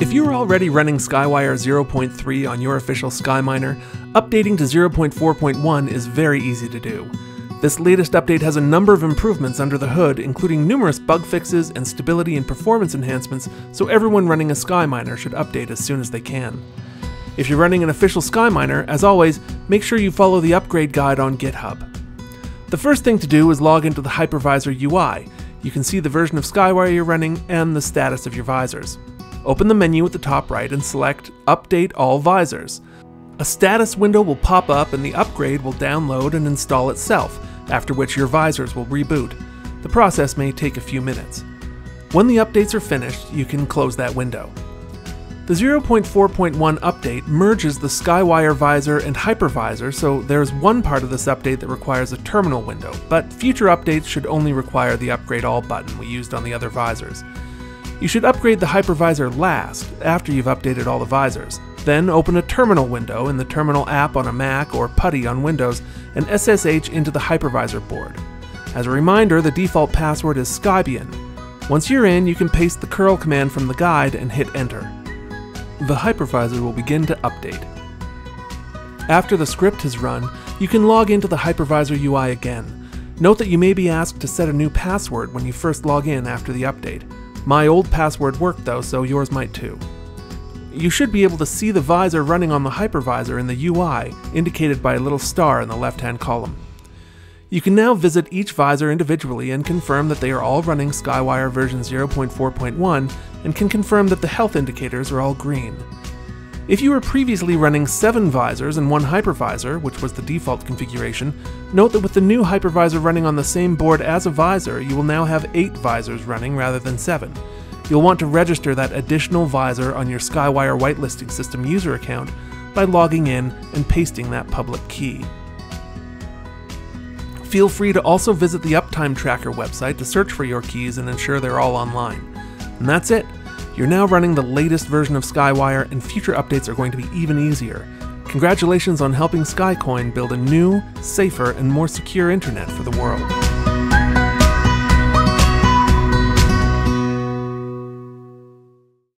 If you are already running Skywire 0.3 on your official SkyMiner, updating to 0.4.1 is very easy to do. This latest update has a number of improvements under the hood, including numerous bug fixes and stability and performance enhancements, so everyone running a SkyMiner should update as soon as they can. If you're running an official SkyMiner, as always, make sure you follow the upgrade guide on GitHub. The first thing to do is log into the Hypervisor UI. You can see the version of Skywire you're running and the status of your visors. Open the menu at the top right and select Update All Visors. A status window will pop up and the upgrade will download and install itself, after which your visors will reboot. The process may take a few minutes. When the updates are finished, you can close that window. The 0.4.1 update merges the Skywire visor and hypervisor, so there's one part of this update that requires a terminal window, but future updates should only require the Upgrade All button we used on the other visors. You should upgrade the hypervisor last, after you've updated all the visors. Then open a terminal window in the Terminal app on a Mac or PuTTY on Windows and SSH into the hypervisor board. As a reminder, the default password is Skybian. Once you're in, you can paste the curl command from the guide and hit enter. The hypervisor will begin to update. After the script has run, you can log into the hypervisor UI again. Note that you may be asked to set a new password when you first log in after the update. My old password worked though, so yours might too. You should be able to see the visor running on the hypervisor in the UI, indicated by a little star in the left hand column. You can now visit each visor individually and confirm that they are all running Skywire version 0.4.1 and can confirm that the health indicators are all green. If you were previously running 7 visors and 1 hypervisor, which was the default configuration, note that with the new hypervisor running on the same board as a visor, you will now have 8 visors running rather than 7. You'll want to register that additional visor on your Skywire whitelisting system user account by logging in and pasting that public key. Feel free to also visit the Uptime Tracker website to search for your keys and ensure they're all online. And that's it. You're now running the latest version of Skywire, and future updates are going to be even easier. Congratulations on helping Skycoin build a new, safer, and more secure internet for the world.